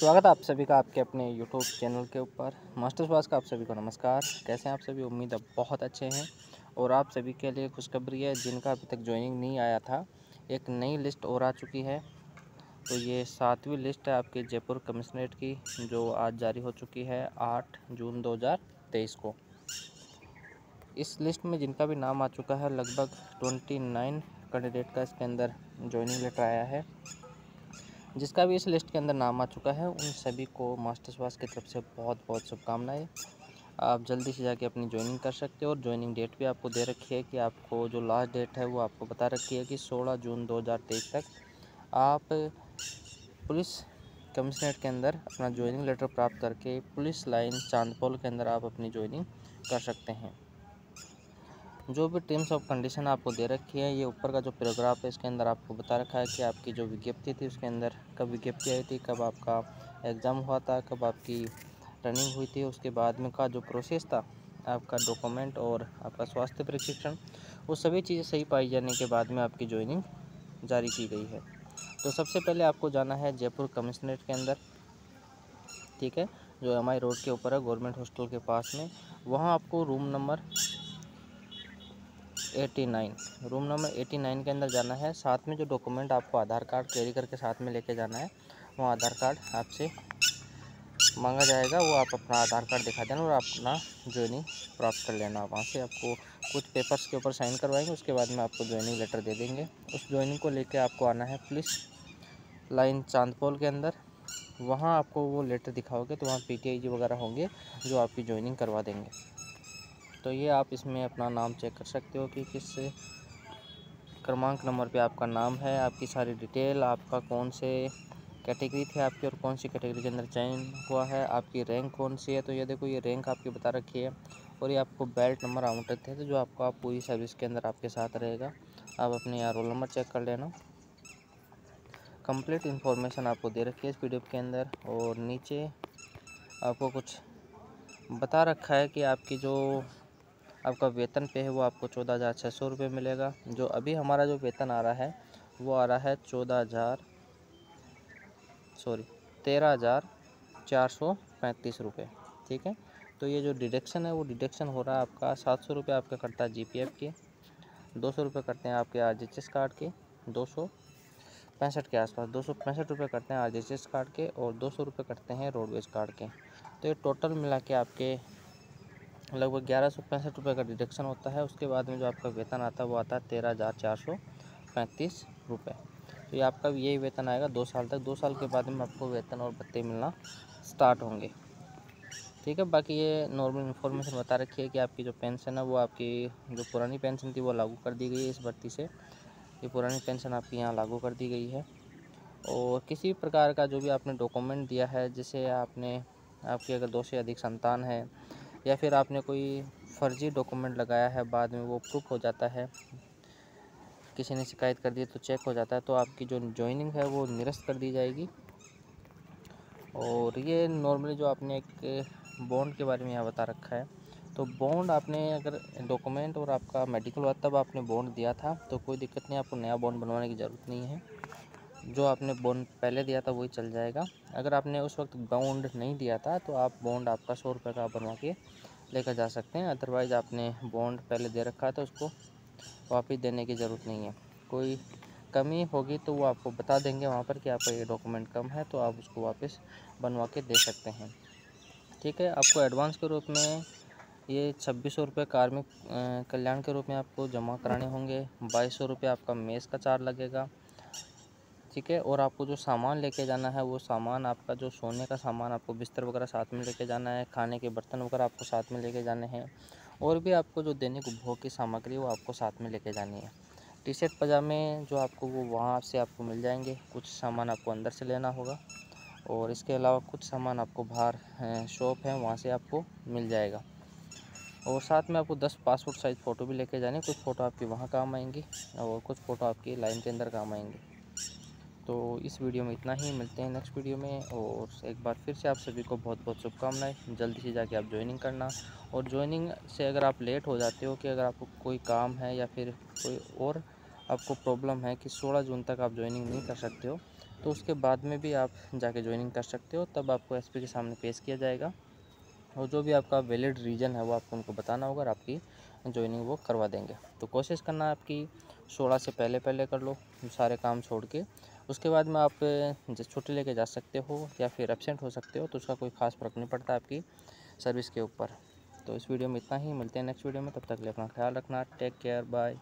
स्वागत है आप सभी का आपके अपने यूट्यूब चैनल के ऊपर। मास्टर स्वास का आप सभी को नमस्कार। कैसे हैं आप सभी? उम्मीद है बहुत अच्छे हैं। और आप सभी के लिए खुशखबरी है, जिनका अभी तक ज्वाइनिंग नहीं आया था। एक नई लिस्ट और आ चुकी है। तो ये सातवीं लिस्ट है आपके जयपुर कमिश्नरेट की, जो आज जारी हो चुकी है आठ जून दो हज़ार तेईस को। इस लिस्ट में जिनका भी नाम आ चुका है, लगभग ट्वेंटी कैंडिडेट का इसके अंदर ज्वाइनिंग लेटर आया है। जिसका भी इस लिस्ट के अंदर नाम आ चुका है, उन सभी को मास्टर स्वास की तरफ़ से बहुत बहुत शुभकामनाएँ। आप जल्दी से जाके अपनी ज्वाइनिंग कर सकते हो और ज्वाइनिंग डेट भी आपको दे रखी है कि आपको जो लास्ट डेट है वो आपको बता रखी है कि 16 जून 2023 तक आप पुलिस कमिश्नरेट के अंदर अपना ज्वाइनिंग लेटर प्राप्त करके पुलिस लाइन चांदपोल के अंदर आप अपनी ज्वाइनिंग कर सकते हैं। जो भी टर्म्स ऑफ़ कंडीशन आपको दे रखी है, ये ऊपर का जो पैराग्राफ है, इसके अंदर आपको बता रखा है कि आपकी जो विज्ञप्ति थी, उसके अंदर कब विज्ञप्ति आई थी, कब आपका एग्ज़ाम हुआ था, कब आपकी रनिंग हुई थी, उसके बाद में का जो प्रोसेस था, आपका डॉक्यूमेंट और आपका स्वास्थ्य प्रशिक्षण वो सभी चीज़ें सही पाई जाने के बाद में आपकी ज्वाइनिंग जारी की गई है। तो सबसे पहले आपको जाना है जयपुर कमिश्नरेट के अंदर, ठीक है? जो एम रोड के ऊपर है, गवर्नमेंट हॉस्टल के पास में। वहाँ आपको room number eighty nine. Room number eighty nine के अंदर जाना है। साथ में जो डॉक्यूमेंट आपको आधार कार्ड, कैरी करके साथ में लेके जाना है, वो आधार कार्ड आपसे मांगा जाएगा। वो आप अपना आधार कार्ड दिखा देना और अपना ज्वाइनिंग प्राप्त कर लेना। वहाँ से आपको कुछ पेपर्स के ऊपर साइन करवाएँगे, उसके बाद में आपको ज्वाइनिंग लेटर दे देंगे। उस ज्वाइनिंग को लेके आपको आना है पुलिस लाइन चांदपोल के अंदर। वहाँ आपको वो लेटर दिखाओगे तो वहाँ पी वगैरह होंगे जो आपकी ज्वाइनिंग करवा देंगे। तो ये आप इसमें अपना नाम चेक कर सकते हो कि किस क्रमांक नंबर पे आपका नाम है, आपकी सारी डिटेल, आपका कौन से कैटेगरी थी आपकी और कौन सी कैटेगरी के अंदर चयन हुआ है, आपकी रैंक कौन सी है तो ये देखो, ये रैंक आपकी बता रखी है और ये आपको बेल्ट नंबर आवंटित है तो जो आपको, आप पूरी सर्विस के अंदर आपके साथ रहेगा, आप अपने यहाँ रोल नंबर चेक कर लेना। कंप्लीट इन्फॉर्मेशन आपको दे रखी है इस वीडियो के अंदर और नीचे आपको कुछ बता रखा है कि आपकी जो आपका वेतन पे है वो आपको चौदह हज़ार छः सौ रुपये मिलेगा। जो अभी हमारा जो वेतन आ रहा है, वो आ रहा है चौदह हज़ार, सॉरी, तेरह हज़ार चार सौ पैंतीस रुपये। ठीक है? तो ये जो डिडक्शन है, वो डिडक्शन हो रहा है आपका सात सौ रुपये आपका कटता है जी पी एफ़ के, दो सौ रुपये करते हैं आपके R G H S card के, दो सौ पैंसठ के आसपास, दो सौ पैंसठ रुपये करते हैं R G H S card के और दो सौ रुपये करते हैं रोडवेज़ कार्ड के। तो ये टोटल मिला के आपके लगभग ग्यारह सौ पैंसठ रुपये का डिडक्शन होता है। उसके बाद में जो आपका वेतन आता है, वो आता है तेरह हज़ार चार सौ पैंतीस रुपये तो ये आपका यही वेतन आएगा दो साल तक। दो साल के बाद में आपको वेतन और भत्ते मिलना स्टार्ट होंगे। ठीक है, बाकी ये नॉर्मल इन्फॉर्मेशन बता रखी है कि आपकी जो पेंशन है, वो आपकी जो पुरानी पेंशन थी, वो लागू कर दी गई है इस भर्ती से। ये पुरानी पेंशन आपकी यहाँ लागू कर दी गई है। और किसी प्रकार का जो भी आपने डॉक्यूमेंट दिया है, जैसे आपने, आपकी अगर दो से अधिक संतान है या फिर आपने कोई फ़र्ज़ी डॉक्यूमेंट लगाया है, बाद में वो प्रूफ हो जाता है, किसी ने शिकायत कर दी तो चेक हो जाता है तो आपकी जो जॉइनिंग है वो निरस्त कर दी जाएगी। और ये नॉर्मली जो आपने एक बॉन्ड के बारे में यहाँ बता रखा है तो बॉन्ड आपने अगर डॉक्यूमेंट और आपका मेडिकल हुआ, तब आपने बॉन्ड दिया था तो कोई दिक्कत नहीं, आपको नया बॉन्ड बनवाने की ज़रूरत नहीं है। जो आपने बॉन्ड पहले दिया था, वही चल जाएगा। अगर आपने उस वक्त बॉन्ड नहीं दिया था तो आप बॉन्ड आपका सौ रुपये का बनवा के लेकर जा सकते हैं। अदरवाइज़ आपने बॉन्ड पहले दे रखा था, उसको वापस देने की ज़रूरत नहीं है। कोई कमी होगी तो वो आपको बता देंगे वहाँ पर कि आपका ये डॉक्यूमेंट कम है तो आप उसको वापस बनवा के दे सकते हैं। ठीक है, आपको एडवांस के रूप में ये छब्बीस सौ रुपये कार्मिक कल्याण के रूप में आपको जमा कराने होंगे। बाईस सौ रुपये आपका मेस का चार्ज लगेगा। ठीक है, और आपको जो सामान लेके जाना है, वो सामान आपका जो सोने का सामान आपको बिस्तर वगैरह साथ में लेके जाना है, खाने के बर्तन वगैरह आपको साथ में लेके जाने हैं, और भी आपको जो दैनिक उपभोग की सामग्री वो आपको साथ में लेके जानी है। टी शर्ट पजामे जो आपको वो वहाँ से आपको मिल जाएँगे, कुछ सामान आपको अंदर से लेना होगा, और इसके अलावा कुछ सामान आपको बाहर शॉप है, वहाँ से आपको मिल जाएगा। और साथ में आपको 10 पासपोर्ट साइज़ फ़ोटो भी लेके जाने, कुछ फ़ोटो आपकी वहाँ काम आएँगी, और कुछ फ़ोटो आपकी लाइन के अंदर काम आएँगी। तो इस वीडियो में इतना ही, मिलते हैं नेक्स्ट वीडियो में और एक बार फिर से आप सभी को बहुत बहुत शुभकामनाएँ। जल्दी से जाके आप ज्वाइनिंग करना और ज्वाइनिंग से अगर आप लेट हो जाते हो कि अगर आपको कोई काम है या फिर कोई और आपको प्रॉब्लम है कि 16 जून तक आप ज्वाइनिंग नहीं कर सकते हो तो उसके बाद में भी आप जाके ज्वाइनिंग कर सकते हो, तब आपको एसपी के सामने पेश किया जाएगा और जो भी आपका वैलिड रीज़न है वो आपको उनको बताना होगा और आपकी ज्वाइनिंग वो करवा देंगे। तो कोशिश करना आपकी सोलह से पहले पहले कर लो, सारे काम छोड़ के उसके बाद में आप छुट्टी लेके जा सकते हो या फिर एबसेंट हो सकते हो तो उसका कोई ख़ास फ़र्क नहीं पड़ता आपकी सर्विस के ऊपर। तो इस वीडियो में इतना ही, मिलते हैं नेक्स्ट वीडियो में, तब तक लिए अपना ख्याल रखना टेक केयर बाय